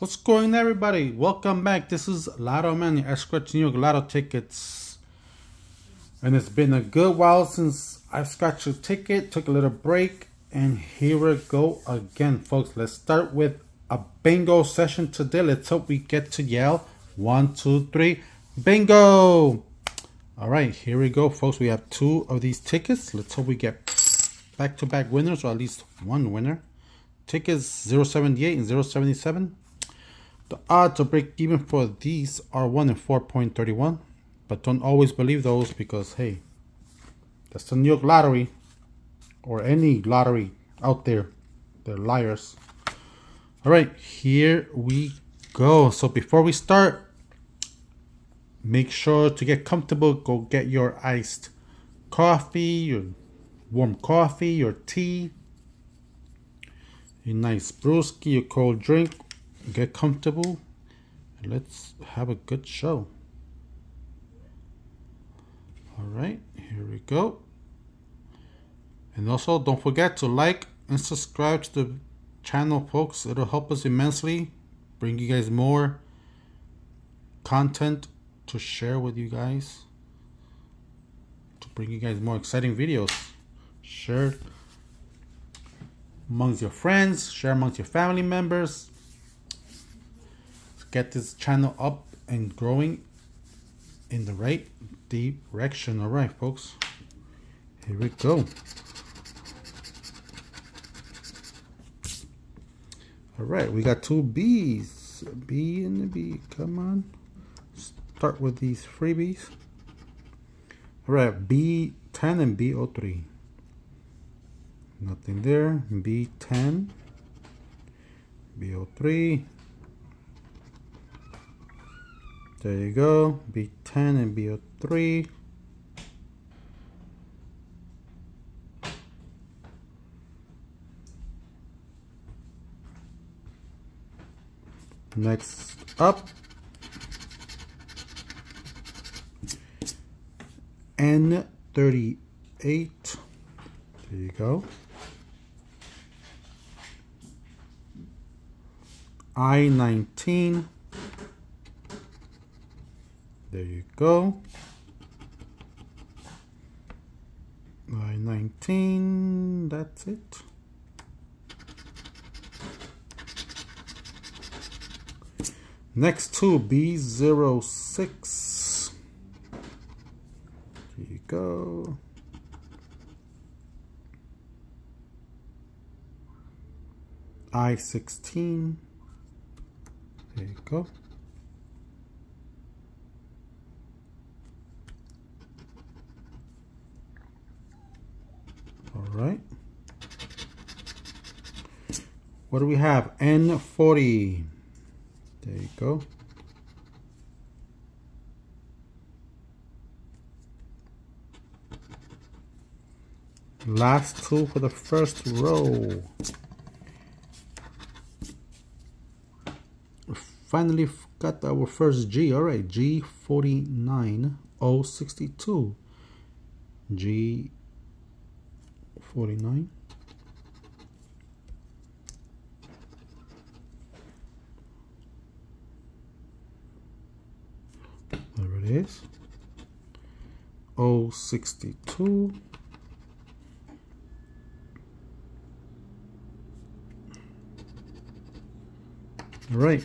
What's going everybody? Welcome back. This is Lotto Manny, your Scratch New York Lotto tickets. And it's been a good while since I scratched a ticket, took a little break, and here we go again, folks. Let's start with a bingo session today. Let's hope we get to yell one, two, three, bingo! All right, here we go, folks. We have two of these tickets. Let's hope we get back-to-back -back winners, or at least one winner. Tickets 078 and 077. The odds to break even for these are 1 in 4.31. But don't always believe those because, hey, that's the New York lottery or any lottery out there. They're liars. All right, here we go. So before we start, make sure to get comfortable. Go get your iced coffee, your warm coffee, your tea, a nice brewski, a cold drink, get comfortable and let's have a good show. All right, here we go. And also don't forget to like and subscribe to the channel, folks. It'll help us immensely, bring you guys more content to share with you guys, to bring you guys more exciting videos. Share amongst your friends, share amongst your family members, get this channel up and growing in the right direction. All right, folks. Here we go. All right, we got two B's. B and a B. Come on. Start with these freebies. All right, B10 and B03. Nothing there. B10. B03. There you go, B10 and B03. Next up, N38. There you go. I-19. There you go. Line 19, that's it. Next two, B06. Here you go. I-16. There you go. Right? What do we have? N40. There you go. Last two for the first row. We finally got our first G. All right, G49062. G oh 49 there it is. 062 all right.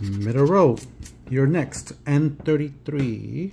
Middle row. You're next. N33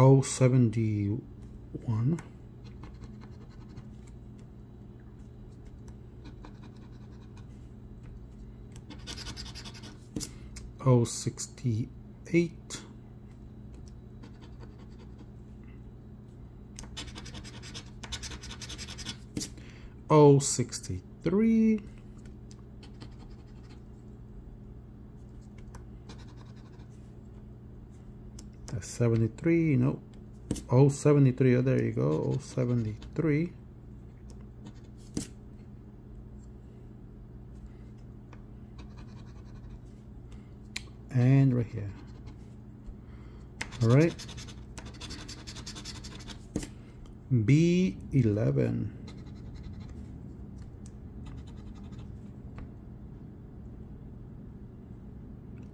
O seventy one. O sixty eight. 063. 73, nope. 073, oh there you go, 073. And right here. All right. B11.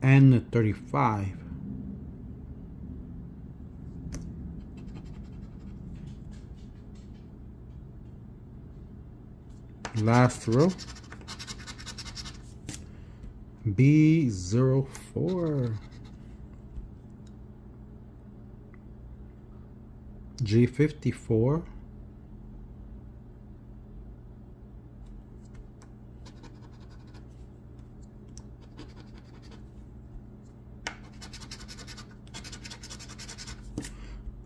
And 35. Last row. B04. G54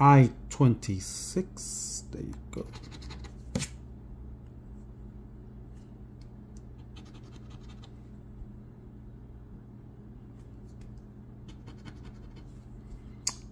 I-26 there you go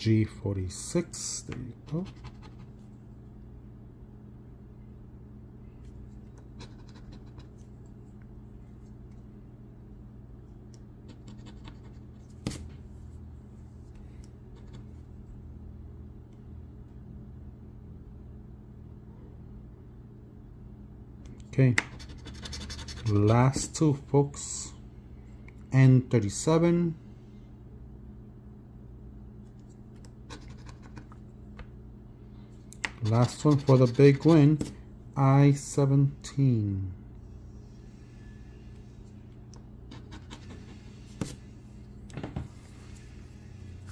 G46, there you go. Okay. Last two, folks. N37. Last one for the big win. I-17.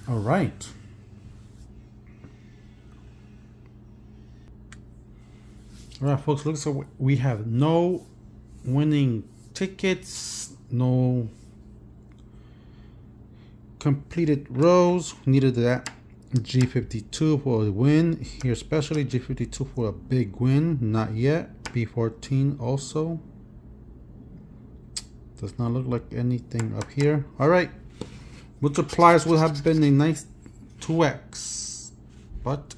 All right. All right, folks, looks like we have no winning tickets, no completed rows. Needed that G52 for a win. Here, especially G52 for a big win. Not yet. B14 also. Does not look like anything up here. All right. Multipliers would have been a nice 2x, but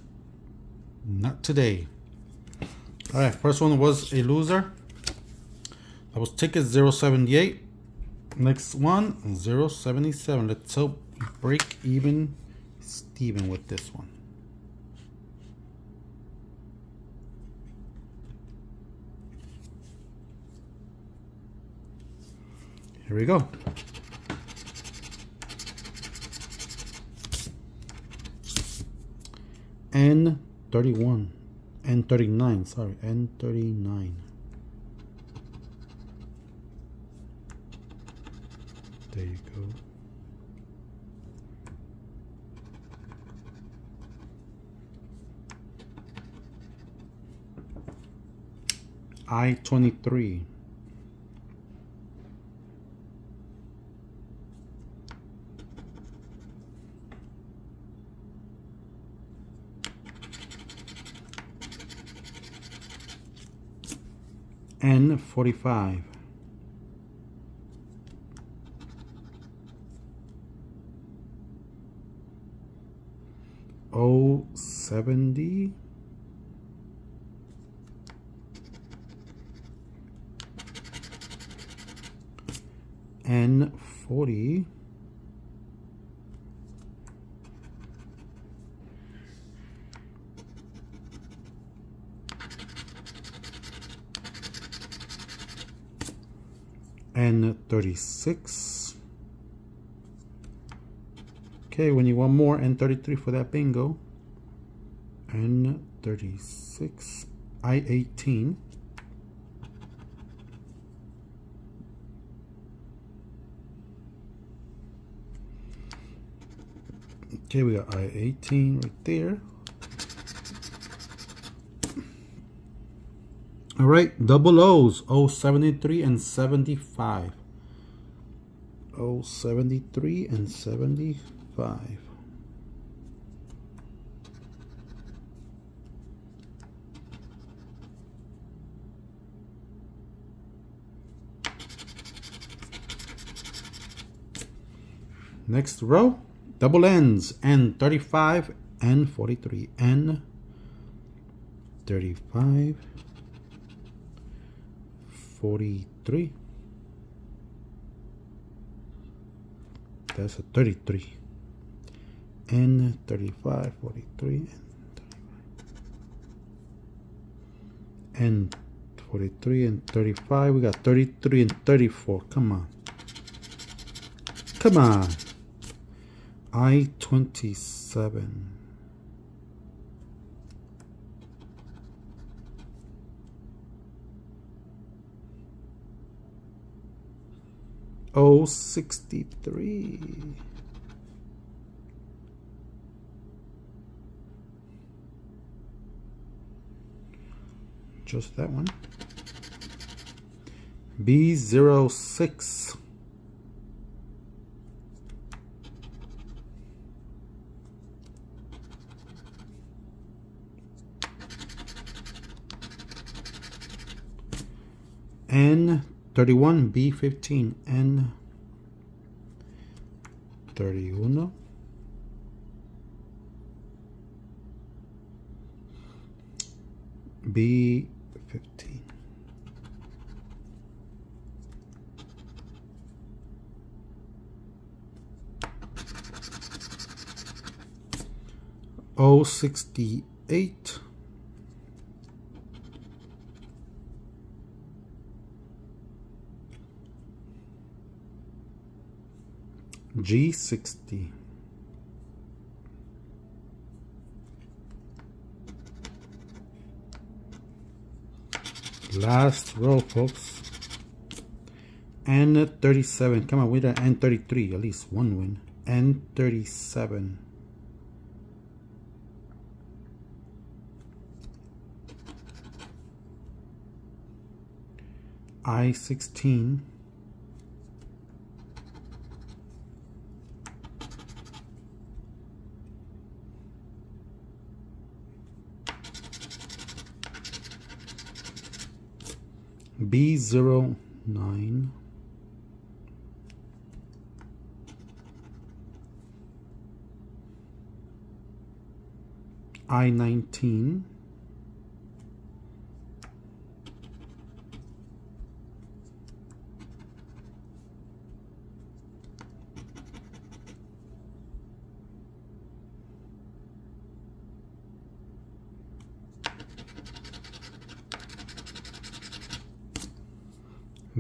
not today. All right, first one was a loser. That was ticket 078. Next one, 077. Let's hope break even Steven with this one. Here we go. N31. N39, sorry, N39. There you go. I-23. N45. O seventy N forty N thirty six Okay, we need one more N33 for that bingo. N36, I-18. Okay, we got I-18 right there. All right, double O's, 073 and 75. 073 and 75. Next row, double ends N35 and 43. N 35 43 that's a 33 and 35 43 and 43 and 35 we got 33 and 34 come on. Come on I-27 Oh, 63. Just that one. B06. N31B15 N 31 B15 068 G60. Last row, folks. N37. Come on, with an N33. At least one win. N37. I-16. B09 I-19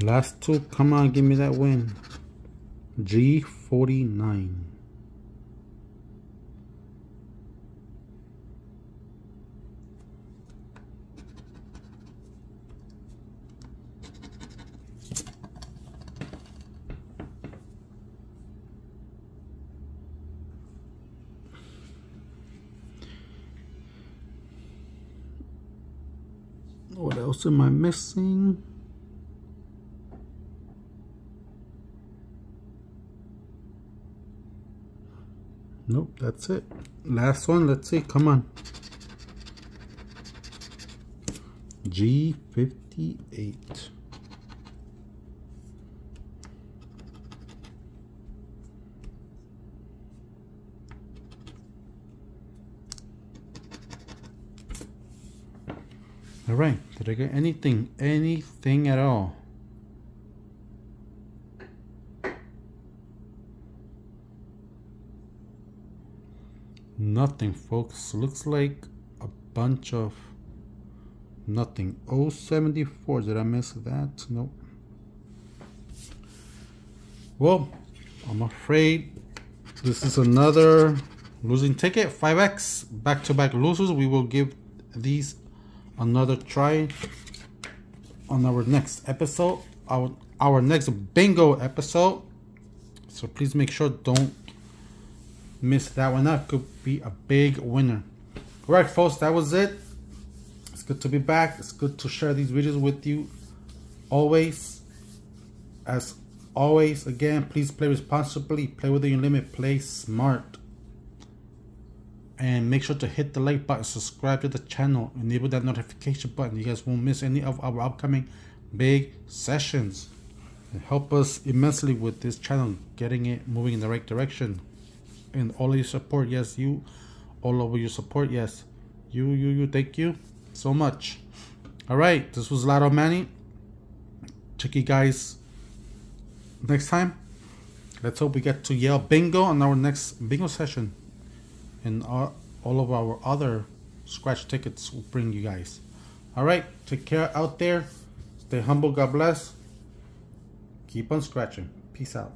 Last two, come on, give me that win. G49. What else am I missing? Nope, that's it. Last one, let's see, come on. G58. All right, did I get anything? Anything at all? Nothing, folks. Looks like a bunch of nothing. 074. Did I miss that? Nope. Well, I'm afraid this is another losing ticket. 5x back to back losers. We will give these another try on our next episode. Our, our next bingo episode. So please make sure don't miss that one. up could be a big winner. All right, folks, that was it. It's good to be back. It's good to share these videos with you always. As always, again, please play responsibly. Play within your limit. Play smart. And make sure to hit the like button, subscribe to the channel, enable that notification button. You guys won't miss any of our upcoming big sessions. And help us immensely with this channel, getting it moving in the right direction and all of your support. Yes, you, all over your support. Yes, you, you, you. Thank you so much. All right, this was Lotto Manny. Check you guys next time. Let's hope we get to yell bingo on our next bingo session, and our, all of our other scratch tickets will bring you guys. All right, take care out there. Stay humble. God bless. Keep on scratching. Peace out.